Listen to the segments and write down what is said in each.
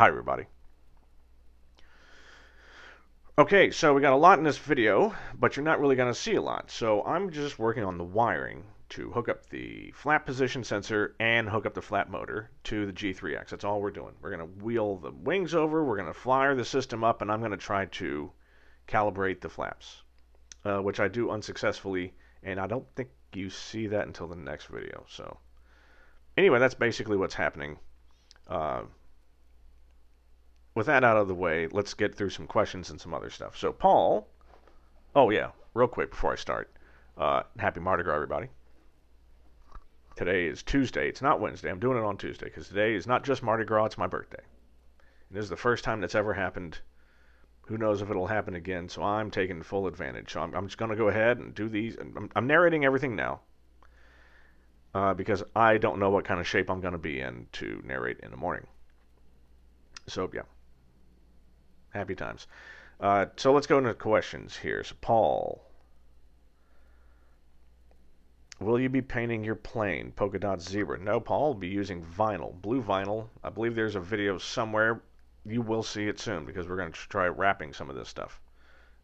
Hi, everybody. Okay, so we got a lot in this video, but you're not really going to see a lot. So I'm just working on the wiring to hook up the flap position sensor and hook up the flap motor to the G3X. That's all we're doing. We're going to wheel the wings over, we're going to flyer the system up, and I'm going to try to calibrate the flaps, uh, which I do unsuccessfully, and I don't think you see that until the next video. So anyway, that's basically what's happening. Uh, with that out of the way, let's get through some questions and some other stuff. So, Paul, oh yeah, real quick before I start, uh, happy Mardi Gras, everybody. Today is Tuesday. It's not Wednesday. I'm doing it on Tuesday because today is not just Mardi Gras, it's my birthday. And this is the first time that's ever happened. Who knows if it'll happen again? So I'm taking full advantage. So I'm, I'm just going to go ahead and do these. I'm, I'm narrating everything now uh, because I don't know what kind of shape I'm going to be in to narrate in the morning. So, yeah. Happy times. Uh, so let's go into questions here. So, Paul. Will you be painting your plane polka dot zebra? No, Paul will be using vinyl, blue vinyl. I believe there's a video somewhere. You will see it soon because we're going to try wrapping some of this stuff.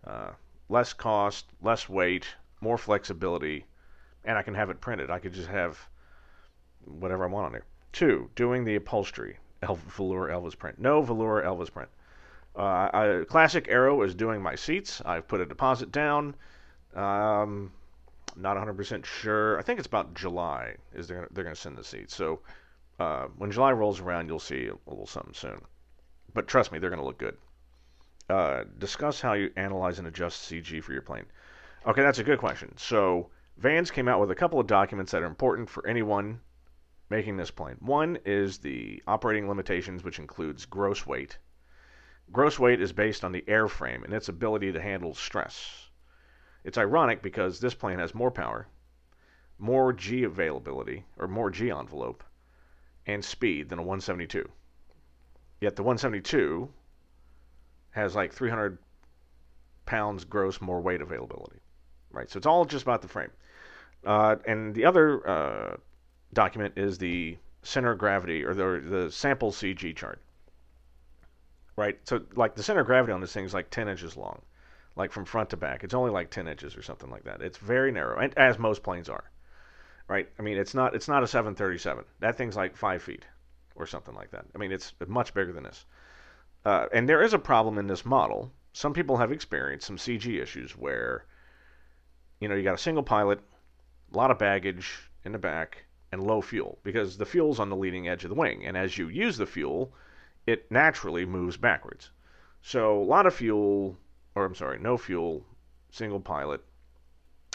Uh, less cost, less weight, more flexibility, and I can have it printed. I could just have whatever I want on there. Two, doing the upholstery, El- velour Elvis print. No velour Elvis print. Uh, I, Classic Aero is doing my seats. I've put a deposit down. Um, not 100% sure. I think it's about July is they're, they're going to send the seats. So uh, when July rolls around, you'll see a little something soon. But trust me, they're going to look good. Uh, discuss how you analyze and adjust CG for your plane. Okay, that's a good question. So Vans came out with a couple of documents that are important for anyone making this plane. One is the operating limitations, which includes gross weight. Gross weight is based on the airframe and its ability to handle stress. It's ironic because this plane has more power, more G availability, or more G envelope, and speed than a 172. Yet the 172 has like 300 pounds gross more weight availability, right? So it's all just about the frame. Uh, and the other uh, document is the center of gravity or the, the sample CG chart right? So like the center of gravity on this thing is like 10 inches long, like from front to back. It's only like 10 inches or something like that. It's very narrow, and as most planes are, right? I mean, it's not it's not a 737. That thing's like five feet or something like that. I mean, it's much bigger than this. Uh, and there is a problem in this model. Some people have experienced some CG issues where, you know, you got a single pilot, a lot of baggage in the back, and low fuel because the fuel's on the leading edge of the wing. And as you use the fuel, it naturally moves backwards. So a lot of fuel, or I'm sorry, no fuel, single pilot,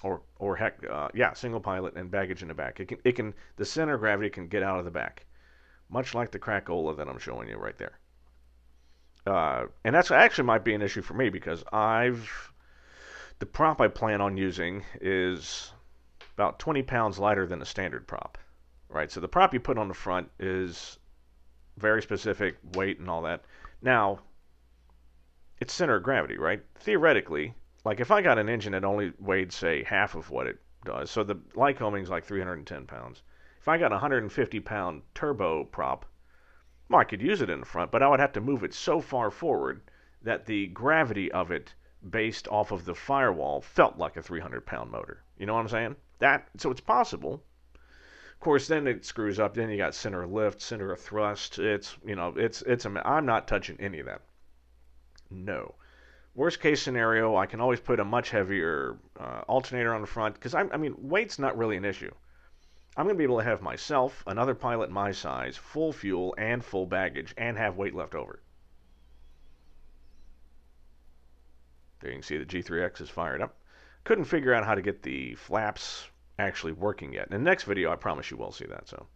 or or heck, uh, yeah, single pilot and baggage in the back. It can it can the center of gravity can get out of the back, much like the Krakola that I'm showing you right there. Uh, and that's actually might be an issue for me because I've the prop I plan on using is about 20 pounds lighter than a standard prop, right? So the prop you put on the front is very specific weight and all that. Now, it's center of gravity, right? Theoretically, like if I got an engine that only weighed, say, half of what it does, so the Lycoming's like 310 pounds. If I got a 150 pound turbo prop, well, I could use it in the front, but I would have to move it so far forward that the gravity of it based off of the firewall felt like a 300 pound motor. You know what I'm saying? That so it's possible, course, then it screws up. Then you got center lift, center of thrust. It's you know, it's it's. A, I'm not touching any of that. No. Worst case scenario, I can always put a much heavier uh, alternator on the front because I mean, weight's not really an issue. I'm going to be able to have myself, another pilot my size, full fuel and full baggage, and have weight left over. There you can see the G3X is fired up. Couldn't figure out how to get the flaps actually working yet. In the next video, I promise you will see that. So,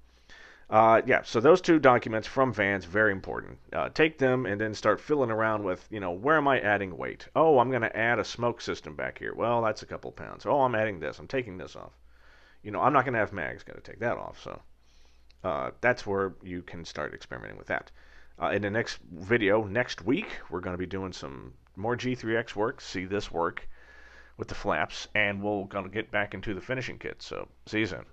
uh, yeah, so those two documents from Vans, very important. Uh, take them and then start filling around with, you know, where am I adding weight? Oh, I'm going to add a smoke system back here. Well, that's a couple pounds. Oh, I'm adding this. I'm taking this off. You know, I'm not going to have mags. Got to take that off. So uh, that's where you can start experimenting with that. Uh, in the next video, next week, we're going to be doing some more G3X work. See this work with the flaps, and we're to get back into the finishing kit. So, see you soon.